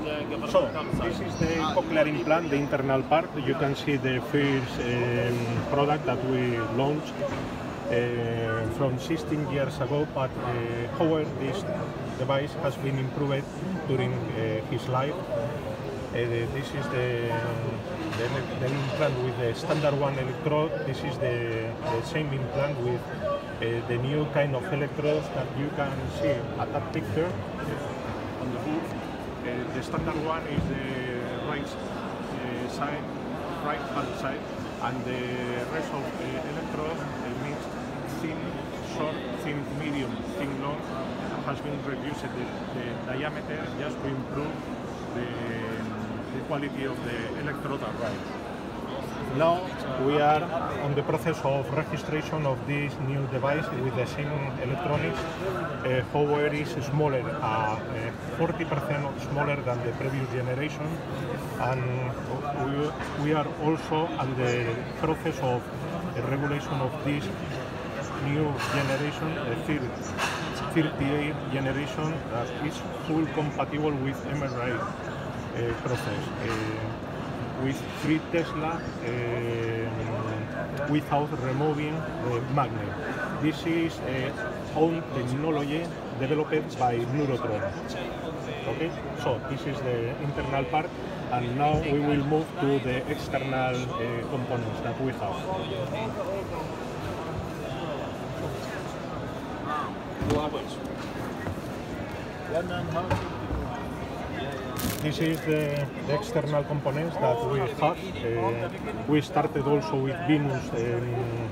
So, this is the cochlear implant, the internal part. You can see the first um, product that we launched uh, from 16 years ago, but uh, however, this device has been improved during uh, his life. Uh, this is the, the, the implant with the standard one electrode. This is the, the same implant with uh, the new kind of electrodes that you can see at that picture on the. Uh, the standard one is the right uh, side, right hand side, and the rest of the electrodes uh, means thin, short, thin, medium, thin, long has been reduced the, the diameter just to improve the, the quality of the electrode array. Now we are on the process of registration of this new device with the same electronics. Uh, however, it's smaller, uh, 40% smaller than the previous generation, and we, we are also on the process of regulation of this new generation, the third, 38 generation that is full compatible with MRI uh, process. Uh, with free Tesla um, without removing the magnet. This is a own technology developed by Nurotron. Okay, so this is the internal part, and now we will move to the external uh, components that we have. This is the, the, external components that we have. Uh, we started also with Venus um,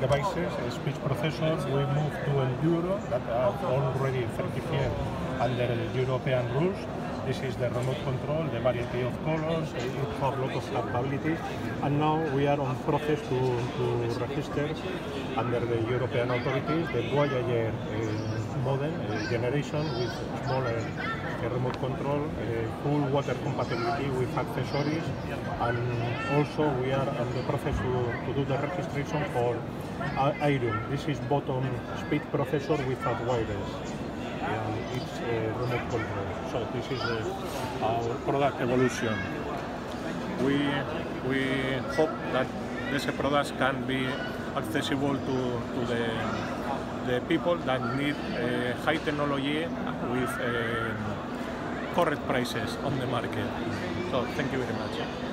devices, speech processors. We moved to Enduro that are already certified under European rules. This is the remote control, the variety of colors, it has lot of capabilities. And now we are on process to, to register under the European authorities the Voyager uh, model uh, generation with smaller remote control, uh, full water compatibility with accessories, and also we are on the process to, to do the registration for Iron. This is bottom speech processor without wires. It's uh, remote control. So this is uh, our product evolution. We we hope that these products can be accessible to, to the the people that need uh, high technology with uh, correct prices on the market. So thank you very much.